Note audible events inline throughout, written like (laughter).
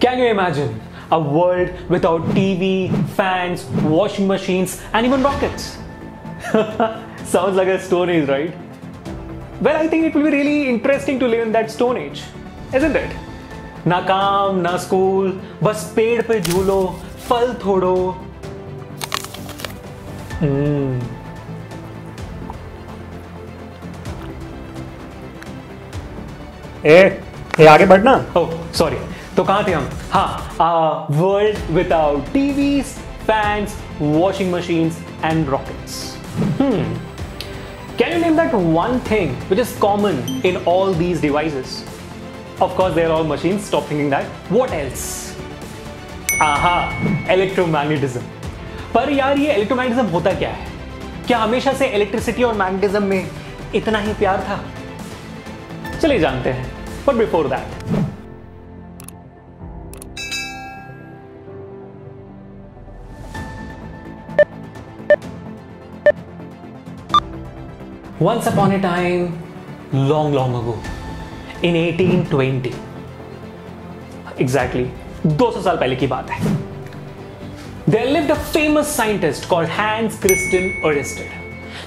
Can you imagine a world without TV, fans, washing machines, and even rockets? (laughs) Sounds like a stone age, right? Well, I think it will be really interesting to live in that stone age, isn't it? ना काम ना school bus पेड़ पे झूलो फल तोड़ो हम्म ए ये आगे बढ़ना ओह सॉरी तो कहाँ थे हम हाँ world without TVs fans washing machines and rockets Can you name that one thing which is common in all these devices? Of course, they're all machines. Stop thinking that. What else? Aha. पर यार ये electromagnetism होता क्या है क्या हमेशा से electricity और मैग्नेटिज्म में इतना ही प्यार था चलिए जानते हैं but before that Once upon a time, long, long ago, in 1820, exactly 200 साल पहले की बात है There lived a famous scientist called Hans Christian Ørsted,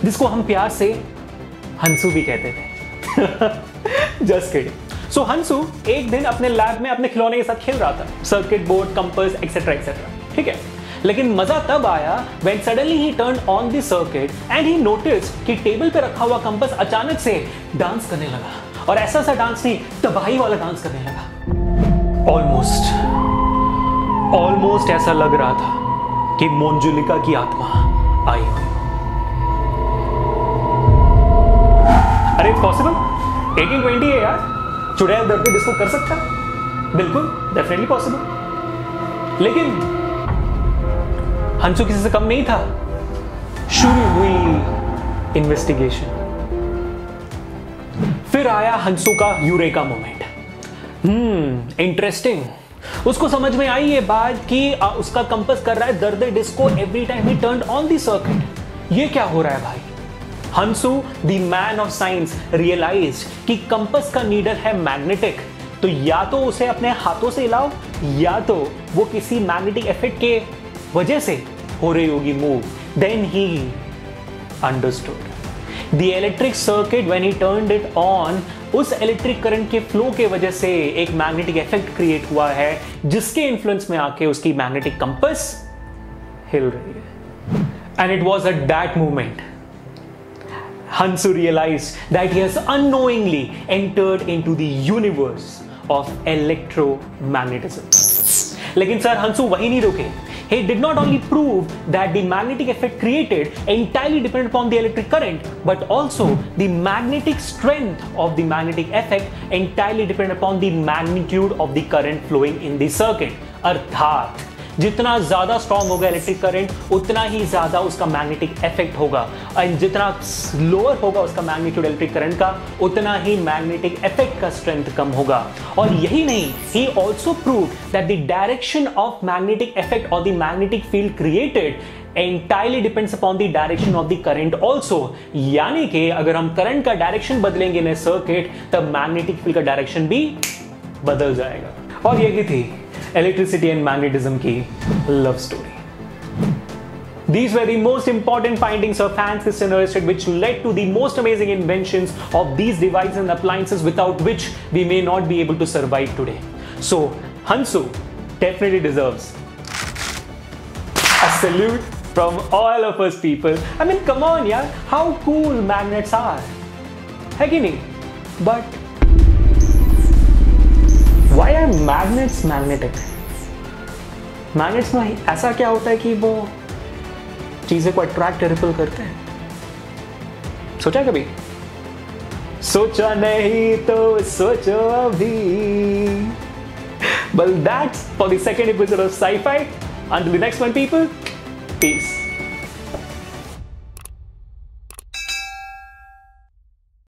जिसको हम प्यार से हंसू भी कहते थे जस्ट किडिंग सो हंसू एक दिन अपने लैब में अपने खिलौने के साथ खेल रहा था circuit board compass etcetera etcetera ठीक है लेकिन मज़ा तब आया when suddenly he turned on the circuit and he noticed कि टेबल पे रखा हुआ कंपस अचानक से डांस करने लगा और ऐसा सा डांस नहीं, तबाही वाला डांस करने लगा। ऑलमोस्ट ऑलमोस्ट ऐसा लग रहा था कि मोंजुलिका की आत्मा आई अरे पॉसिबल 1820 है यार। चुड़ैल धरती डिस्को कर सकता? बिल्कुल डेफिनेटली पॉसिबल लेकिन हंसू किसी से कम नहीं था। शुरू हुई इन्वेस्टिगेशन फिर आया हंसू का यूरेका मोमेंट हम्म इंटरेस्टिंग उसको समझ में आई ये बात कि आ, उसका कंपस कर रहा है दर्द disco every time he turn on the circuit ये क्या हो रहा है भाई? Hansu the man of science realize कि कंपस का नीडल है मैग्नेटिक तो या तो उसे अपने हाथों से हिलाओ या तो वो किसी मैग्नेटिक इफ़ेक्ट के वजह से हो रही होगी move then he understood the electric circuit when he turned it on उस इलेक्ट्रिक करंट के फ्लो के वजह से एक मैग्नेटिक इफ़ेक्ट क्रिएट हुआ है, जिसके इन्फ्लुएंस में आके उसकी मैग्नेटिक कंपस हिल रही है. And it was at that movement Hansu realized that he has unknowingly entered into the universe of electromagnetism. लेकिन सर हंसू वही नहीं रुके. He did not only prove that the magnetic effect created entirely dependent upon the electric current, but also the magnetic strength of the magnetic effect entirely dependent upon the magnitude of the current flowing in the circuit. Arthat, जितना ज़्यादा strong होगा electric current उतना ही ज़्यादा उसका magnetic effect होगा। And जितना lower होगा उसका मैग्नीट्यूड इलेक्ट्रिक करंट का, उतना ही मैग्नेटिक इफ़ेक्ट का स्ट्रेंथ कम होगा। और यही नहीं he also prove that the direction of magnetic effect और the magnetic field created entirely depends upon the direction of the current also यानी कि अगर हम करंट का डायरेक्शन बदलेंगे इन सर्किट तब मैग्नेटिक फ़ील्ड का डायरेक्शन भी बदल जाएगा। और यही थी electricity and magnetism ki love story. These were the most important findings of Hans Christian Ørsted which led to the most amazing inventions of these devices and appliances without which we may not be able to survive today. So Hansu definitely deserves a salute from all of us people. I mean come on yeah, how cool magnets are. Hai ki? But magnets magnetic magnets में ऐसा क्या होता है कि वो चीज़ें को attract ripple करते हैं सोचा कभी सोचा नहीं तो सोचो अभी well that's for the second episode of sci-fi until the next one people peace